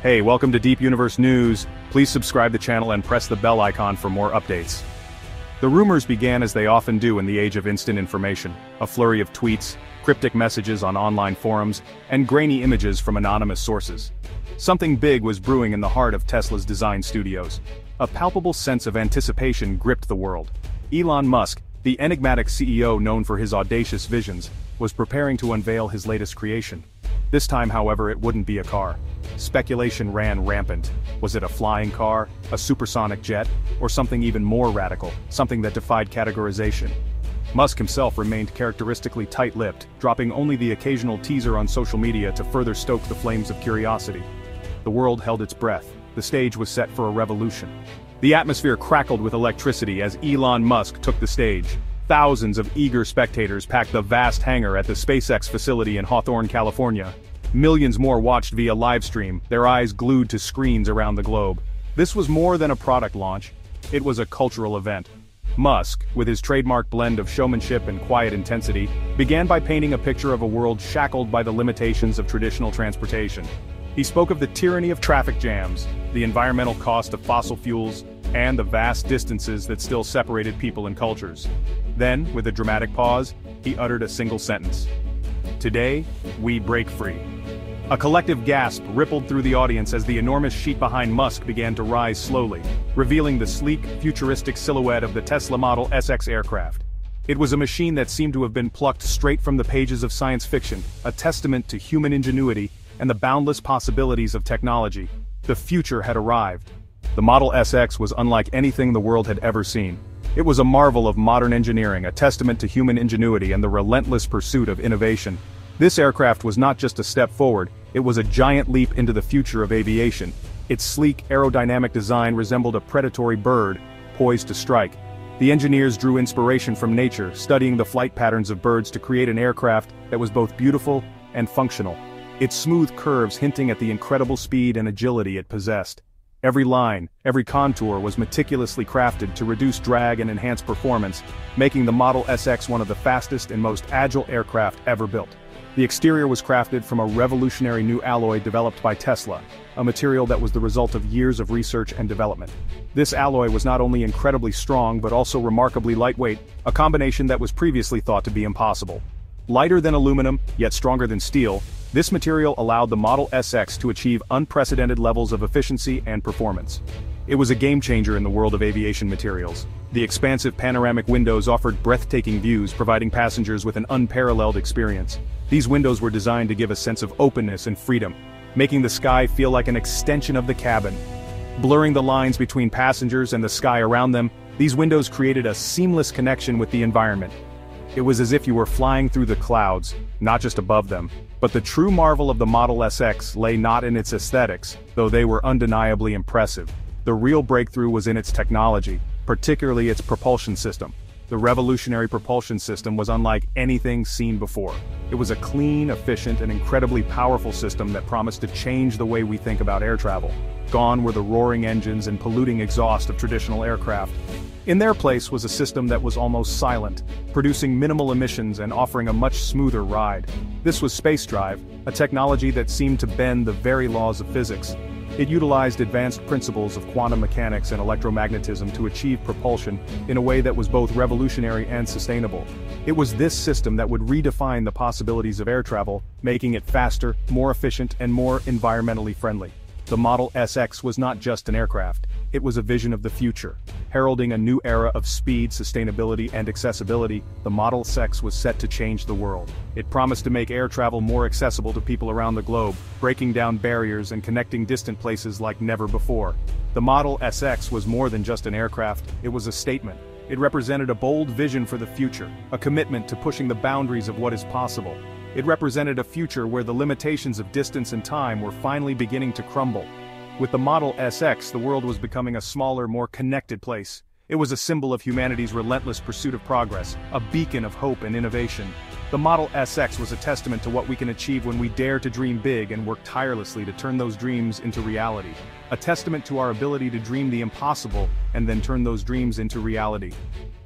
Hey, welcome to Deep Universe News. Please subscribe the channel and press the bell icon for more updates. The rumors began as they often do in the age of instant information, a flurry of tweets, cryptic messages on online forums, and grainy images from anonymous sources. Something big was brewing in the heart of Tesla's design studios. A palpable sense of anticipation gripped the world. Elon Musk, the enigmatic CEO known for his audacious visions, was preparing to unveil his latest creation. This time however it wouldn't be a car. Speculation ran rampant. Was it a flying car, a supersonic jet, or something even more radical, something that defied categorization? Musk himself remained characteristically tight-lipped, dropping only the occasional teaser on social media to further stoke the flames of curiosity. The world held its breath, the stage was set for a revolution. The atmosphere crackled with electricity as Elon Musk took the stage. Thousands of eager spectators packed the vast hangar at the SpaceX facility in Hawthorne, California. Millions more watched via livestream, their eyes glued to screens around the globe. This was more than a product launch. It was a cultural event. Musk, with his trademark blend of showmanship and quiet intensity, began by painting a picture of a world shackled by the limitations of traditional transportation. He spoke of the tyranny of traffic jams, the environmental cost of fossil fuels, and the vast distances that still separated people and cultures. Then, with a dramatic pause, he uttered a single sentence. Today, we break free. A collective gasp rippled through the audience as the enormous sheet behind Musk began to rise slowly, revealing the sleek, futuristic silhouette of the Tesla Model SX aircraft. It was a machine that seemed to have been plucked straight from the pages of science fiction, a testament to human ingenuity and the boundless possibilities of technology. The future had arrived. The Model SX was unlike anything the world had ever seen. It was a marvel of modern engineering, a testament to human ingenuity and the relentless pursuit of innovation. This aircraft was not just a step forward, it was a giant leap into the future of aviation. Its sleek, aerodynamic design resembled a predatory bird, poised to strike. The engineers drew inspiration from nature, studying the flight patterns of birds to create an aircraft that was both beautiful and functional. Its smooth curves hinting at the incredible speed and agility it possessed. Every line, every contour was meticulously crafted to reduce drag and enhance performance, making the Model SX one of the fastest and most agile aircraft ever built. The exterior was crafted from a revolutionary new alloy developed by Tesla, a material that was the result of years of research and development. This alloy was not only incredibly strong but also remarkably lightweight, a combination that was previously thought to be impossible. Lighter than aluminum, yet stronger than steel, this material allowed the Model SX to achieve unprecedented levels of efficiency and performance. It was a game-changer in the world of aviation materials. The expansive panoramic windows offered breathtaking views providing passengers with an unparalleled experience. These windows were designed to give a sense of openness and freedom, making the sky feel like an extension of the cabin. Blurring the lines between passengers and the sky around them, these windows created a seamless connection with the environment. It was as if you were flying through the clouds, not just above them. But the true marvel of the Model SX lay not in its aesthetics, though they were undeniably impressive. The real breakthrough was in its technology, particularly its propulsion system. The revolutionary propulsion system was unlike anything seen before. It was a clean, efficient, and incredibly powerful system that promised to change the way we think about air travel. Gone were the roaring engines and polluting exhaust of traditional aircraft. In their place was a system that was almost silent, producing minimal emissions and offering a much smoother ride. This was space drive, a technology that seemed to bend the very laws of physics. It utilized advanced principles of quantum mechanics and electromagnetism to achieve propulsion in a way that was both revolutionary and sustainable. It was this system that would redefine the possibilities of air travel, making it faster, more efficient, and more environmentally friendly. The Model SX was not just an aircraft, it was a vision of the future. Heralding a new era of speed, sustainability, and accessibility, the Model SX was set to change the world. It promised to make air travel more accessible to people around the globe, breaking down barriers and connecting distant places like never before. The Model SX was more than just an aircraft, it was a statement. It represented a bold vision for the future, a commitment to pushing the boundaries of what is possible. It represented a future where the limitations of distance and time were finally beginning to crumble. With the Model SX the world was becoming a smaller, more connected place. It was a symbol of humanity's relentless pursuit of progress, a beacon of hope and innovation. The Model SX was a testament to what we can achieve when we dare to dream big and work tirelessly to turn those dreams into reality. A testament to our ability to dream the impossible and then turn those dreams into reality.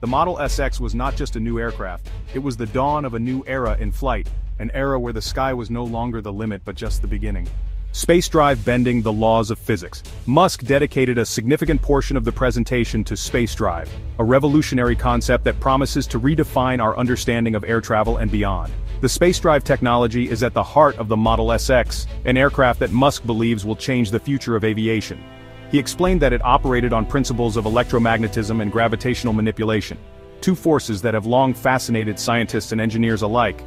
The Model SX was not just a new aircraft, it was the dawn of a new era in flight, an era where the sky was no longer the limit but just the beginning. Space drive bending the laws of physics. Musk dedicated a significant portion of the presentation to space drive, a revolutionary concept that promises to redefine our understanding of air travel and beyond. The space drive technology is at the heart of the Model SX, an aircraft that Musk believes will change the future of aviation. He explained that it operated on principles of electromagnetism and gravitational manipulation, two forces that have long fascinated scientists and engineers alike.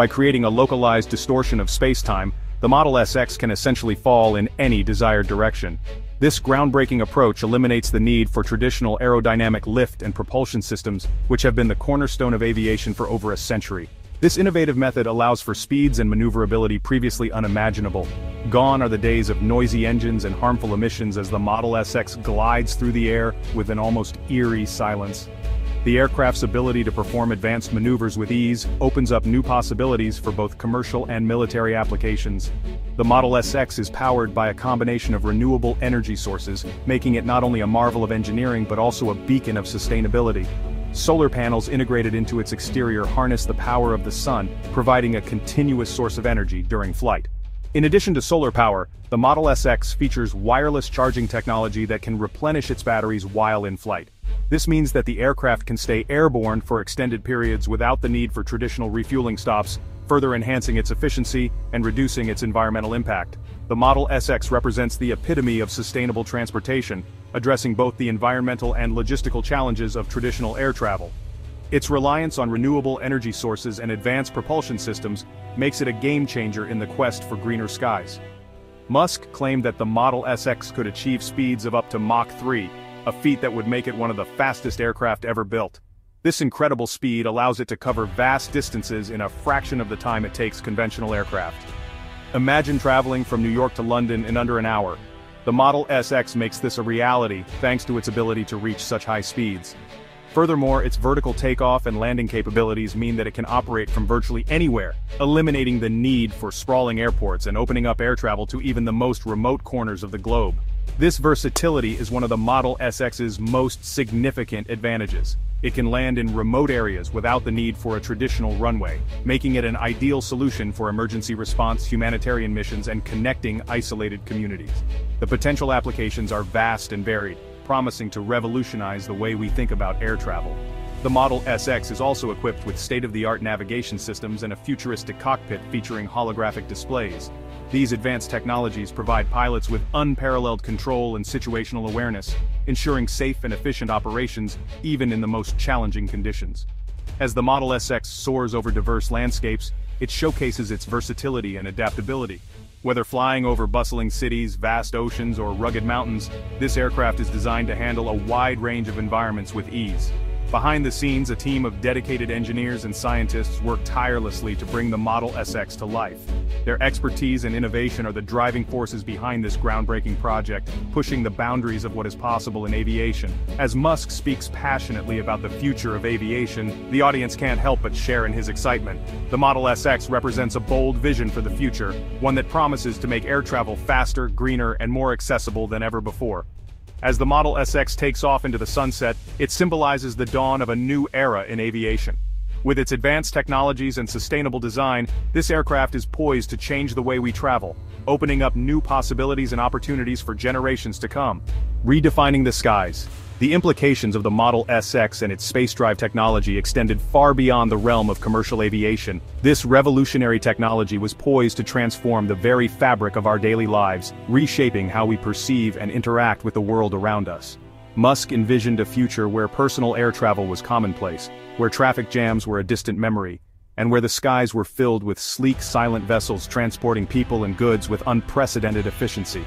By creating a localized distortion of spacetime, the Model SX can essentially fall in any desired direction. This groundbreaking approach eliminates the need for traditional aerodynamic lift and propulsion systems, which have been the cornerstone of aviation for over a century. This innovative method allows for speeds and maneuverability previously unimaginable. Gone are the days of noisy engines and harmful emissions as the Model SX glides through the air with an almost eerie silence. The aircraft's ability to perform advanced maneuvers with ease opens up new possibilities for both commercial and military applications. The Model SX is powered by a combination of renewable energy sources, making it not only a marvel of engineering but also a beacon of sustainability. Solar panels integrated into its exterior harness the power of the sun, providing a continuous source of energy during flight. In addition to solar power, the Model SX features wireless charging technology that can replenish its batteries while in flight. This means that the aircraft can stay airborne for extended periods without the need for traditional refueling stops, further enhancing its efficiency and reducing its environmental impact. The Model SX represents the epitome of sustainable transportation, addressing both the environmental and logistical challenges of traditional air travel. Its reliance on renewable energy sources and advanced propulsion systems makes it a game-changer in the quest for greener skies. Musk claimed that the Model SX could achieve speeds of up to Mach 3, a feat that would make it one of the fastest aircraft ever built. This incredible speed allows it to cover vast distances in a fraction of the time it takes conventional aircraft. Imagine traveling from New York to London in under an hour. The Model SX makes this a reality thanks to its ability to reach such high speeds. Furthermore, its vertical takeoff and landing capabilities mean that it can operate from virtually anywhere, eliminating the need for sprawling airports and opening up air travel to even the most remote corners of the globe. This versatility is one of the Model SX's most significant advantages. It can land in remote areas without the need for a traditional runway, making it an ideal solution for emergency response, humanitarian missions, and connecting isolated communities. The potential applications are vast and varied, promising to revolutionize the way we think about air travel. The Model SX is also equipped with state-of-the-art navigation systems and a futuristic cockpit featuring holographic displays, these advanced technologies provide pilots with unparalleled control and situational awareness, ensuring safe and efficient operations even in the most challenging conditions. As the Model SX soars over diverse landscapes, it showcases its versatility and adaptability. Whether flying over bustling cities, vast oceans, or rugged mountains, this aircraft is designed to handle a wide range of environments with ease. Behind the scenes, a team of dedicated engineers and scientists work tirelessly to bring the Model SX to life. Their expertise and innovation are the driving forces behind this groundbreaking project, pushing the boundaries of what is possible in aviation. As Musk speaks passionately about the future of aviation, the audience can't help but share in his excitement. The Model SX represents a bold vision for the future, one that promises to make air travel faster, greener, and more accessible than ever before. As the Model SX takes off into the sunset, it symbolizes the dawn of a new era in aviation. With its advanced technologies and sustainable design, this aircraft is poised to change the way we travel, opening up new possibilities and opportunities for generations to come. Redefining the skies. The implications of the Model SX and its space drive technology extended far beyond the realm of commercial aviation. This revolutionary technology was poised to transform the very fabric of our daily lives, reshaping how we perceive and interact with the world around us. Musk envisioned a future where personal air travel was commonplace, where traffic jams were a distant memory, and where the skies were filled with sleek silent vessels transporting people and goods with unprecedented efficiency.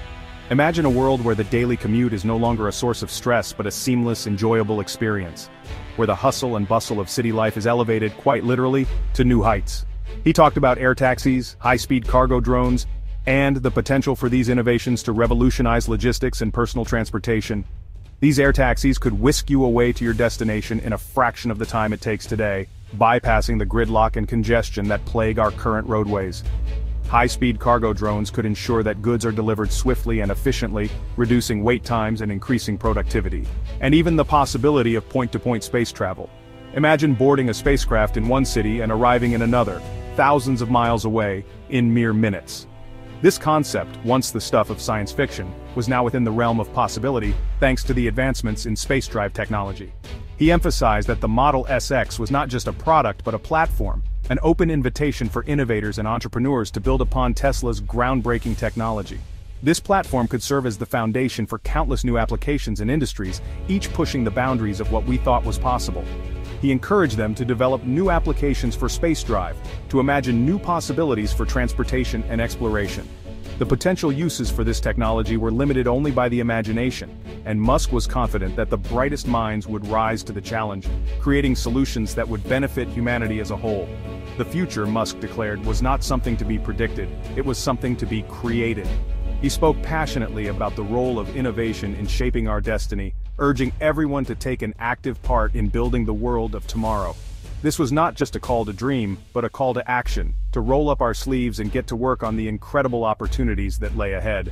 Imagine a world where the daily commute is no longer a source of stress but a seamless, enjoyable experience. Where the hustle and bustle of city life is elevated, quite literally, to new heights. He talked about air taxis, high-speed cargo drones, and the potential for these innovations to revolutionize logistics and personal transportation. These air taxis could whisk you away to your destination in a fraction of the time it takes today, bypassing the gridlock and congestion that plague our current roadways. High-speed cargo drones could ensure that goods are delivered swiftly and efficiently, reducing wait times and increasing productivity. And even the possibility of point-to-point -point space travel. Imagine boarding a spacecraft in one city and arriving in another, thousands of miles away, in mere minutes. This concept, once the stuff of science fiction, was now within the realm of possibility thanks to the advancements in space drive technology. He emphasized that the Model SX was not just a product but a platform, an open invitation for innovators and entrepreneurs to build upon Tesla's groundbreaking technology. This platform could serve as the foundation for countless new applications and industries, each pushing the boundaries of what we thought was possible. He encouraged them to develop new applications for space drive, to imagine new possibilities for transportation and exploration. The potential uses for this technology were limited only by the imagination, and Musk was confident that the brightest minds would rise to the challenge, creating solutions that would benefit humanity as a whole. The future, Musk declared, was not something to be predicted, it was something to be created. He spoke passionately about the role of innovation in shaping our destiny, urging everyone to take an active part in building the world of tomorrow. This was not just a call to dream, but a call to action, to roll up our sleeves and get to work on the incredible opportunities that lay ahead.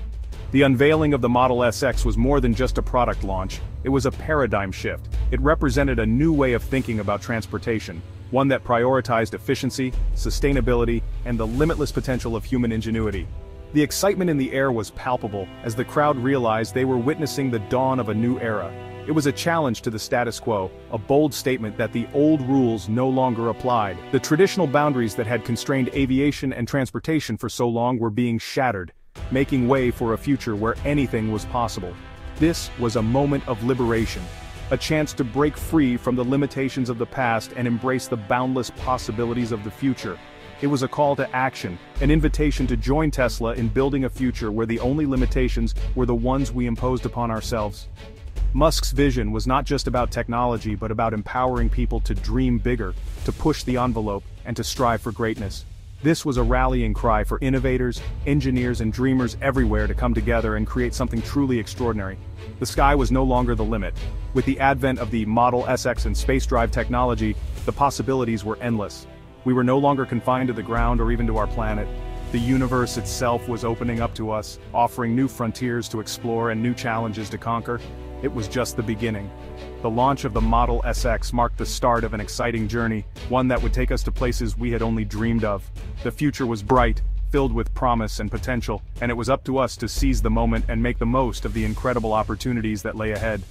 The unveiling of the Model SX was more than just a product launch, it was a paradigm shift. It represented a new way of thinking about transportation, one that prioritized efficiency, sustainability, and the limitless potential of human ingenuity. The excitement in the air was palpable as the crowd realized they were witnessing the dawn of a new era. It was a challenge to the status quo, a bold statement that the old rules no longer applied. The traditional boundaries that had constrained aviation and transportation for so long were being shattered, making way for a future where anything was possible. This was a moment of liberation, a chance to break free from the limitations of the past and embrace the boundless possibilities of the future. It was a call to action, an invitation to join Tesla in building a future where the only limitations were the ones we imposed upon ourselves. Musk's vision was not just about technology but about empowering people to dream bigger, to push the envelope, and to strive for greatness. This was a rallying cry for innovators, engineers and dreamers everywhere to come together and create something truly extraordinary. The sky was no longer the limit. With the advent of the Model SX and space drive technology, the possibilities were endless. We were no longer confined to the ground or even to our planet. The universe itself was opening up to us, offering new frontiers to explore and new challenges to conquer. It was just the beginning. The launch of the Model SX marked the start of an exciting journey, one that would take us to places we had only dreamed of. The future was bright, filled with promise and potential, and it was up to us to seize the moment and make the most of the incredible opportunities that lay ahead.